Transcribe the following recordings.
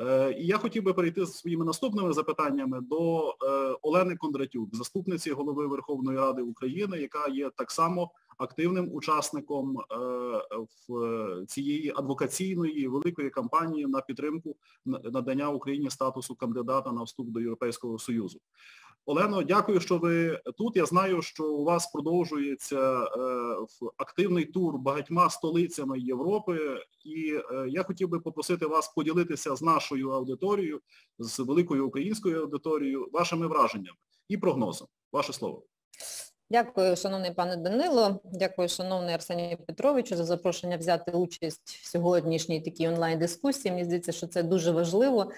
Е, і я хотів би перейти з своїми наступними запитаннями до е, Олени Кондратюк, заступниці голови Верховної Ради України, яка є так само активним учасником е, в цієї адвокаційної великої кампанії на підтримку надання Україні статусу кандидата на вступ до Європейського Союзу. Олено, дякую, що ви тут. Я знаю, що у вас продовжується активний тур багатьма столицями Європи, і я хотів би попросити вас поділитися з нашою аудиторією, з великою українською аудиторією, вашими враженнями і прогнозом. Ваше слово. Дякую, шановний пане Данило. Дякую, шановний Арсеній Петровичу, за запрошення взяти участь в сьогоднішній такій онлайн-дискусії. Мені здається, що це дуже важливо,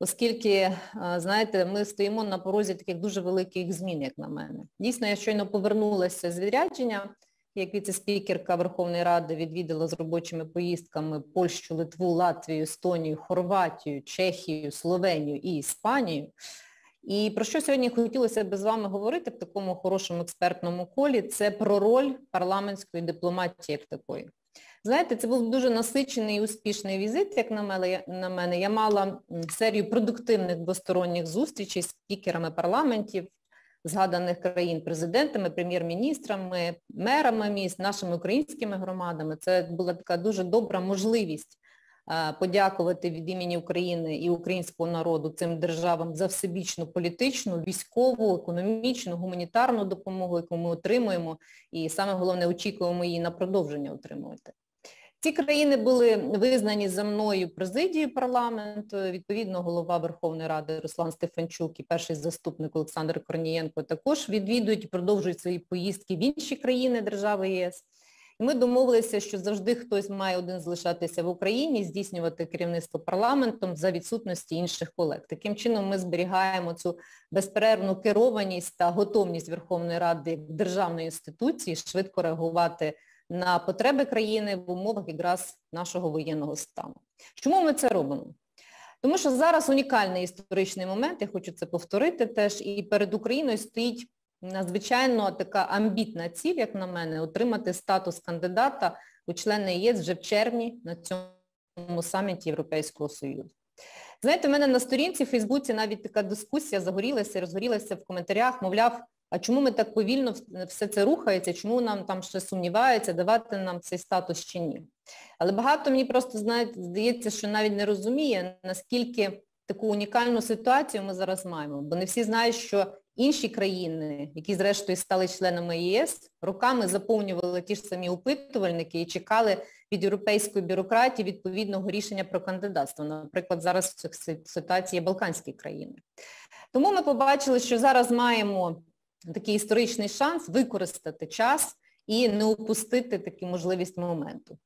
оскільки, е, знаєте, ми стоїмо на порозі таких дуже великих змін, як на мене. Дійсно, я щойно повернулася з відрядження, як віце-спікерка Верховної Ради відвідала з робочими поїздками Польщу, Литву, Латвію, Естонію, Хорватію, Чехію, Словенію і Іспанію. І про що сьогодні хотілося б з вами говорити в такому хорошому експертному колі, це про роль парламентської дипломатії як такої. Знаєте, це був дуже насичений і успішний візит, як на мене. Я мала серію продуктивних двосторонніх зустрічей з спікерами парламентів, згаданих країн, президентами, прем'єр-міністрами, мерами міст, нашими українськими громадами. Це була така дуже добра можливість подякувати від імені України і українського народу цим державам за всебічну політичну, військову, економічну, гуманітарну допомогу, яку ми отримуємо, і саме головне очікуємо її на продовження отримувати. Ці країни були визнані за мною президією парламенту, відповідно, голова Верховної Ради Руслан Стефанчук і перший заступник Олександр Корнієнко також відвідують і продовжують свої поїздки в інші країни держави ЄС. І ми домовилися, що завжди хтось має один залишатися в Україні, здійснювати керівництво парламентом за відсутності інших колег. Таким чином ми зберігаємо цю безперервну керованість та готовність Верховної Ради як державної інституції швидко реагувати на потреби країни в умовах якраз нашого воєнного стану. Чому ми це робимо? Тому що зараз унікальний історичний момент, я хочу це повторити теж, і перед Україною стоїть надзвичайно така амбітна ціль, як на мене, отримати статус кандидата у члени ЄС вже в червні на цьому саміті Європейського Союзу. Знаєте, в мене на сторінці в Фейсбуці навіть така дискусія загорілася, і розгорілася в коментарях, мовляв, а чому ми так повільно все це рухається, чому нам там ще сумніваються, давати нам цей статус чи ні. Але багато мені просто, знаєте, здається, що навіть не розуміє, наскільки таку унікальну ситуацію ми зараз маємо. Бо не всі знають, що інші країни, які зрештою стали членами ЄС, роками заповнювали ті ж самі опитувальники і чекали від європейської бюрократії відповідного рішення про кандидатство. Наприклад, зараз в цих ситуації є Балканські країни. Тому ми побачили, що зараз маємо такий історичний шанс використати час і не упустити таку можливість моменту.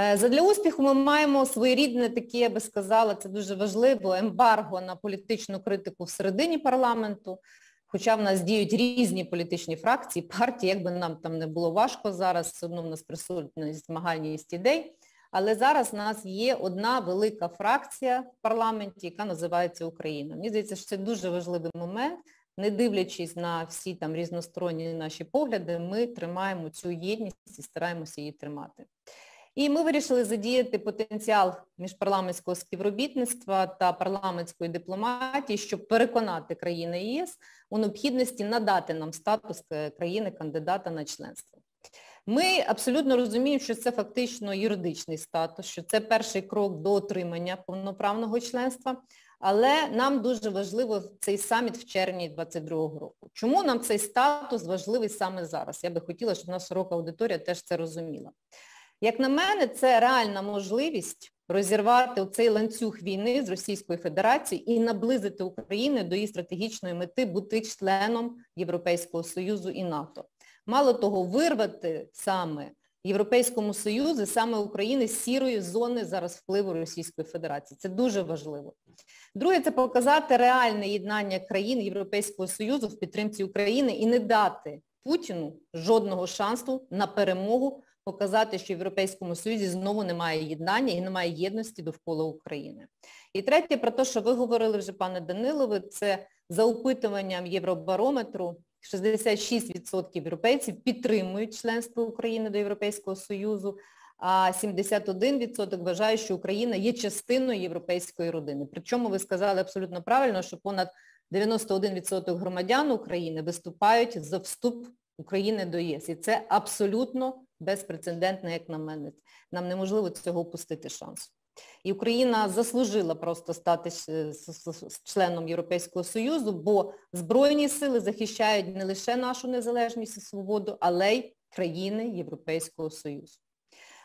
Е, задля успіху ми маємо своєрідне таке, я би сказала, це дуже важливо, ембарго на політичну критику всередині парламенту, хоча в нас діють різні політичні фракції, партії, як би нам там не було важко зараз, все одно в нас присутність змагальність ідей. Але зараз в нас є одна велика фракція в парламенті, яка називається Україна. Мені здається, що це дуже важливий момент. Не дивлячись на всі там різносторонні наші погляди, ми тримаємо цю єдність і стараємося її тримати. І ми вирішили задіяти потенціал міжпарламентського співробітництва та парламентської дипломатії, щоб переконати країни ЄС у необхідності надати нам статус країни-кандидата на членство. Ми абсолютно розуміємо, що це фактично юридичний статус, що це перший крок до отримання повноправного членства, але нам дуже важливо цей саміт в червні 2022 року. Чому нам цей статус важливий саме зараз? Я би хотіла, щоб наша широка аудиторія теж це розуміла. Як на мене, це реальна можливість розірвати цей ланцюг війни з Російською Федерацією і наблизити Україну до її стратегічної мети бути членом Європейського Союзу і НАТО. Мало того, вирвати саме Європейському Союзу, саме України сірої зони зараз впливу Російської Федерації. Це дуже важливо. Друге, це показати реальне єднання країн Європейського Союзу в підтримці України і не дати Путіну жодного шансу на перемогу показати, що в Європейському Союзі знову немає єднання і немає єдності довкола України. І третє, про те, що ви говорили вже, пане Данилове, це за опитуванням Євробарометру 66% європейців підтримують членство України до Європейського Союзу, а 71% вважають, що Україна є частиною європейської родини. Причому ви сказали абсолютно правильно, що понад 91% громадян України виступають за вступ України до ЄС. І це абсолютно безпрецедентно, як на мене. Нам неможливо цього упустити шансу. І Україна заслужила просто стати членом Європейського Союзу, бо Збройні сили захищають не лише нашу незалежність і свободу, але й країни Європейського Союзу.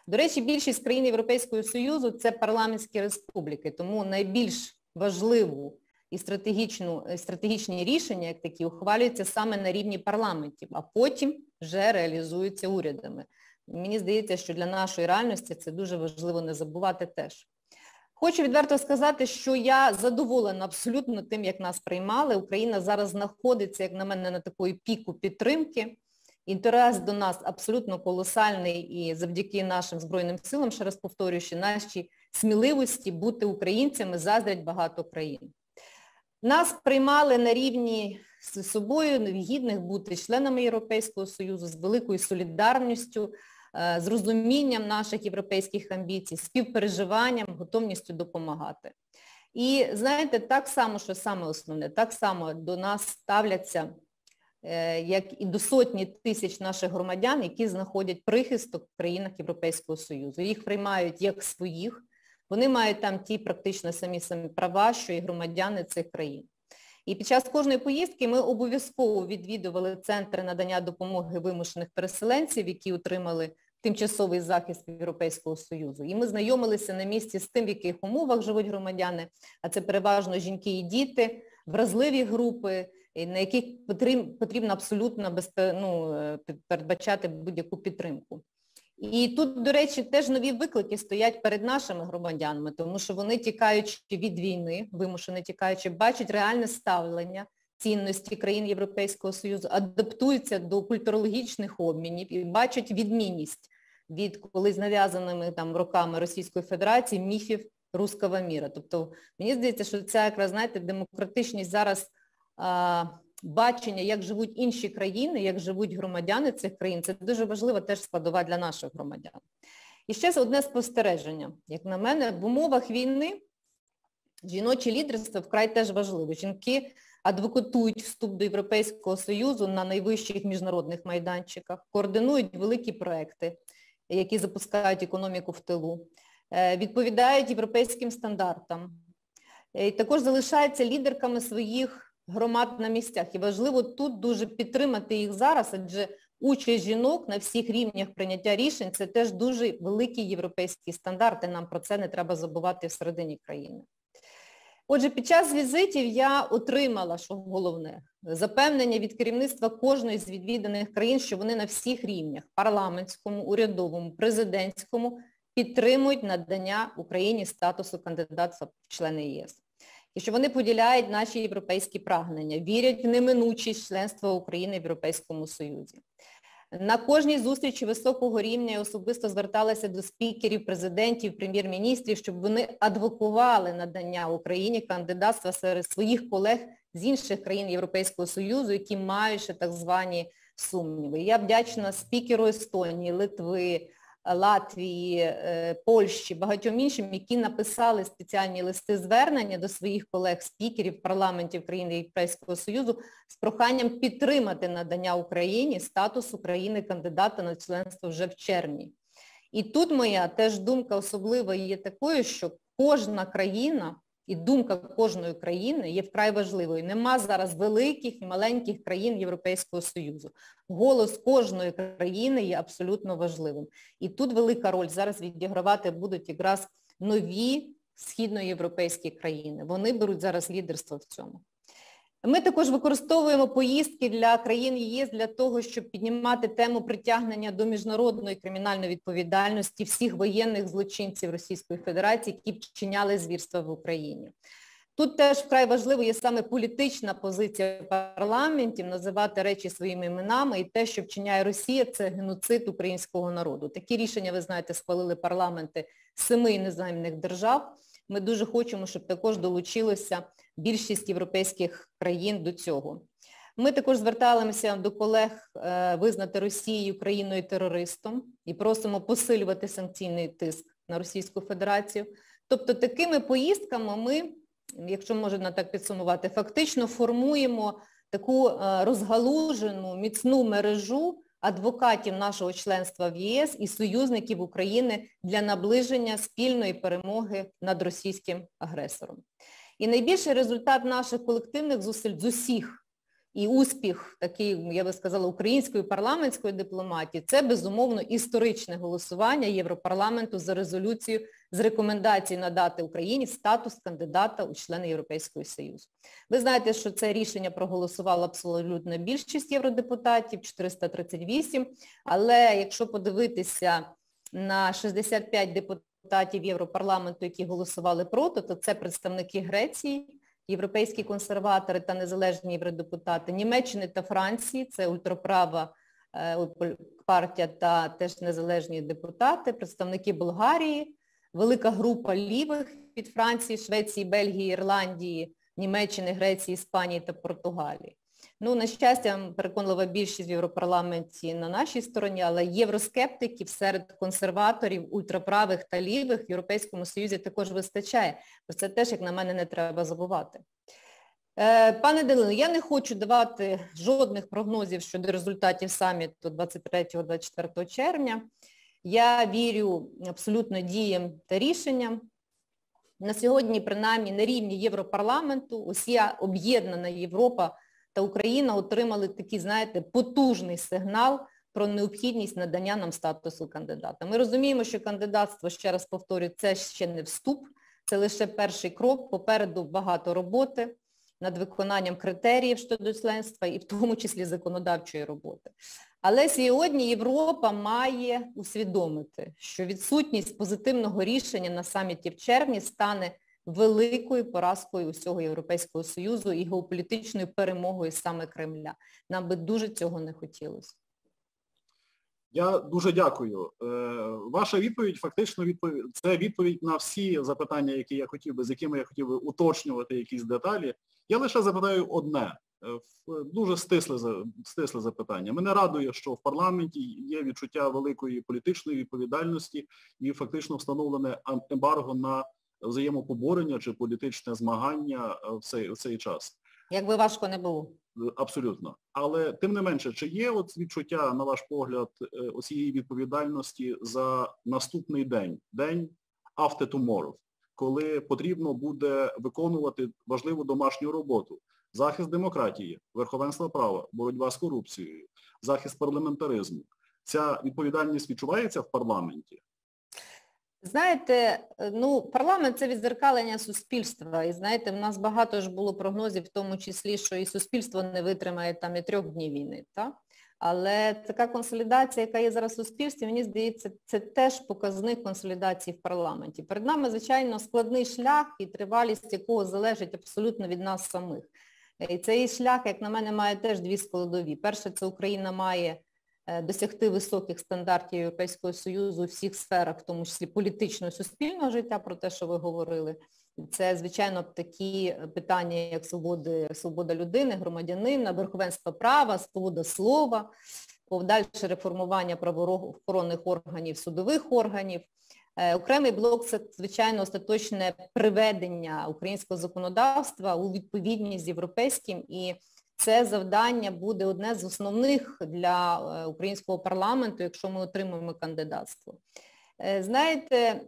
До речі, більшість країн Європейського Союзу це парламентські республіки, тому найбільш важливу і стратегічну, стратегічні рішення, як такі, ухвалюються саме на рівні парламентів, а потім вже реалізуються урядами. Мені здається, що для нашої реальності це дуже важливо не забувати теж. Хочу відверто сказати, що я задоволена абсолютно тим, як нас приймали. Україна зараз знаходиться, як на мене, на такої піку підтримки. Інтерес до нас абсолютно колосальний і завдяки нашим Збройним силам, ще раз повторюючи, нашій сміливості бути українцями заздрять багато країн. Нас приймали на рівні з собою, гідних бути членами Європейського Союзу, з великою солідарністю, з розумінням наших європейських амбіцій, співпереживанням, готовністю допомагати. І знаєте, так само, що саме основне, так само до нас ставляться, е, як і до сотні тисяч наших громадян, які знаходять прихисток в країнах Європейського Союзу. Їх приймають як своїх, вони мають там ті практично самі самі права, що і громадяни цих країн. І під час кожної поїздки ми обов'язково відвідували центри надання допомоги вимушених переселенців, які отримали тимчасовий захист Європейського Союзу. І ми знайомилися на місці з тим, в яких умовах живуть громадяни, а це переважно жінки і діти, вразливі групи, на яких потрібно абсолютно ну, е, передбачати будь-яку підтримку. І тут, до речі, теж нові виклики стоять перед нашими громадянами, тому що вони, тікаючи від війни, вимушено тікаючи, бачать реальне ставлення цінності країн Європейського Союзу, адаптуються до культурологічних обмінів і бачать відмінність від колись нав'язаними там роками Російської Федерації міфів руского міра. Тобто мені здається, що це якраз, знаєте, демократичність зараз а, бачення, як живуть інші країни, як живуть громадяни цих країн, це дуже важлива теж складова для наших громадян. І ще одне спостереження. Як на мене, в умовах війни жіноче лідерство вкрай теж важливо. Жінки адвокатують вступ до Європейського Союзу на найвищих міжнародних майданчиках, координують великі проекти, які запускають економіку в тилу, е, відповідають європейським стандартам. І також залишаються лідерками своїх громад на місцях. І важливо тут дуже підтримати їх зараз, адже участь жінок на всіх рівнях прийняття рішень це теж дуже великі європейські стандарти. Нам про це не треба забувати всередині країни. Отже, під час візитів я отримала, що головне, запевнення від керівництва кожної з відвіданих країн, що вони на всіх рівнях парламентському, урядовому, президентському підтримують надання Україні статусу кандидата в члени ЄС і що вони поділяють наші європейські прагнення, вірять в неминучість членства України в Європейському Союзі. На кожній зустрічі високого рівня я особисто зверталася до спікерів, президентів, прем'єр-міністрів, щоб вони адвокували надання Україні кандидатства серед своїх колег з інших країн Європейського Союзу, які мають ще так звані сумніви. Я вдячна спікеру Естонії, Литви, Латвії, е, Польщі, багатьом іншим, які написали спеціальні листи звернення до своїх колег-спікерів парламентів країн Європейського Союзу з проханням підтримати надання Україні статусу країни кандидата на членство вже в червні. І тут моя теж думка особлива є такою, що кожна країна і думка кожної країни є вкрай важливою. Нема зараз великих і маленьких країн Європейського Союзу. Голос кожної країни є абсолютно важливим. І тут велика роль зараз відігравати будуть якраз нові східноєвропейські країни. Вони беруть зараз лідерство в цьому. Ми також використовуємо поїздки для країн ЄС для того, щоб піднімати тему притягнення до міжнародної кримінальної відповідальності всіх воєнних злочинців Російської Федерації, які вчиняли звірства в Україні. Тут теж вкрай важливо є саме політична позиція парламентів, називати речі своїми іменами і те, що вчиняє Росія, це геноцид українського народу. Такі рішення, ви знаєте, схвалили парламенти семи іноземних держав. Ми дуже хочемо, щоб також долучилося більшість європейських країн до цього. Ми також зверталися до колег е, визнати Росію країною терористом і просимо посилювати санкційний тиск на Російську Федерацію. Тобто такими поїздками ми, якщо можна так підсумувати, фактично формуємо таку е, розгалужену, міцну мережу адвокатів нашого членства в ЄС і союзників України для наближення спільної перемоги над російським агресором. І найбільший результат наших колективних зусиль з усіх і успіх такий, я би сказала, української парламентської дипломатії, це, безумовно, історичне голосування Європарламенту за резолюцію з рекомендації надати Україні статус кандидата у члени Європейського Союзу. Ви знаєте, що це рішення проголосувала абсолютна більшість євродепутатів, 438, але якщо подивитися на 65 депутатів Європарламенту, які голосували проти, то це представники Греції, європейські консерватори та незалежні євродепутати Німеччини та Франції, це ультраправа е, партія та теж незалежні депутати, представники Болгарії, велика група лівих від Франції, Швеції, Бельгії, Ірландії, Німеччини, Греції, Іспанії та Португалії. Ну, на щастя, переконлива більшість в Європарламенті на нашій стороні, але євроскептиків серед консерваторів, ультраправих та лівих в Європейському Союзі також вистачає. Про це теж, як на мене, не треба забувати. Е, пане Данило, я не хочу давати жодних прогнозів щодо результатів саміту 23-24 червня. Я вірю абсолютно діям та рішенням. На сьогодні, принаймні, на рівні Європарламенту, уся об'єднана Європа та Україна отримали такий, знаєте, потужний сигнал про необхідність надання нам статусу кандидата. Ми розуміємо, що кандидатство, ще раз повторюю, це ще не вступ, це лише перший крок, попереду багато роботи над виконанням критеріїв щодо членства і в тому числі законодавчої роботи. Але сьогодні Європа має усвідомити, що відсутність позитивного рішення на саміті в червні стане великою поразкою усього Європейського Союзу і геополітичною перемогою саме Кремля. Нам би дуже цього не хотілося. Я дуже дякую. Е, ваша відповідь фактично відповідь це відповідь на всі запитання, які я хотів би, з якими я хотів би уточнювати якісь деталі. Я лише запитаю одне, е, дуже стисле, стисле запитання. Мене радує, що в парламенті є відчуття великої політичної відповідальності і фактично встановлене ембарго на взаємопоборення чи політичне змагання е, в цей, в цей час. Якби важко не було. Е, абсолютно. Але тим не менше, чи є от відчуття, на ваш погляд, цієї відповідальності за наступний день, день after tomorrow, коли потрібно буде виконувати важливу домашню роботу, захист демократії, верховенства права, боротьба з корупцією, захист парламентаризму. Ця відповідальність відчувається в парламенті? Знаєте, ну, парламент це відзеркалення суспільства. І знаєте, в нас багато ж було прогнозів, в тому числі, що і суспільство не витримає там і трьох днів війни. так? Але така консолідація, яка є зараз в суспільстві, мені здається, це теж показник консолідації в парламенті. Перед нами, звичайно, складний шлях і тривалість якого залежить абсолютно від нас самих. І цей шлях, як на мене, має теж дві складові. Перше, це Україна має е, досягти високих стандартів Європейського Союзу у всіх сферах, в тому числі політичного суспільного життя, про те, що ви говорили. Це, звичайно, такі питання, як свободи, свобода людини, громадянина, верховенство права, свобода слова, подальше реформування правоохоронних органів, судових органів. Е, окремий блок це, звичайно, остаточне приведення українського законодавства у відповідність з європейським і це завдання буде одне з основних для е, українського парламенту, якщо ми отримаємо кандидатство. Е, знаєте,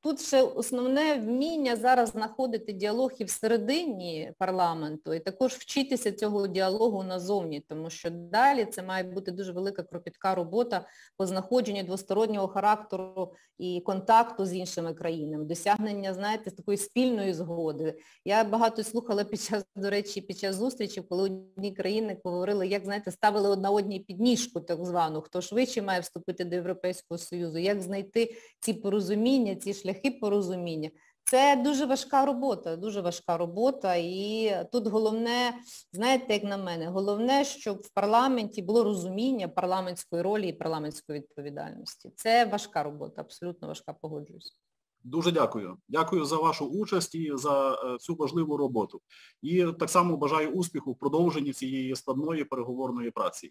тут ще основне вміння зараз знаходити діалог і всередині парламенту, і також вчитися цього діалогу назовні, тому що далі це має бути дуже велика кропітка робота по знаходженню двостороннього характеру і контакту з іншими країнами, досягнення, знаєте, такої спільної згоди. Я багато слухала під час, до речі, під час зустрічі, коли одні країни говорили, як, знаєте, ставили одна одній підніжку так звану, хто швидше має вступити до Європейського Союзу, як знайти ці порозуміння, ці шляхи порозуміння. Це дуже важка робота, дуже важка робота. І тут головне, знаєте, як на мене, головне, щоб в парламенті було розуміння парламентської ролі і парламентської відповідальності. Це важка робота, абсолютно важка, погоджуюсь. Дуже дякую. Дякую за вашу участь і за е, цю важливу роботу. І так само бажаю успіху в продовженні цієї складної переговорної праці.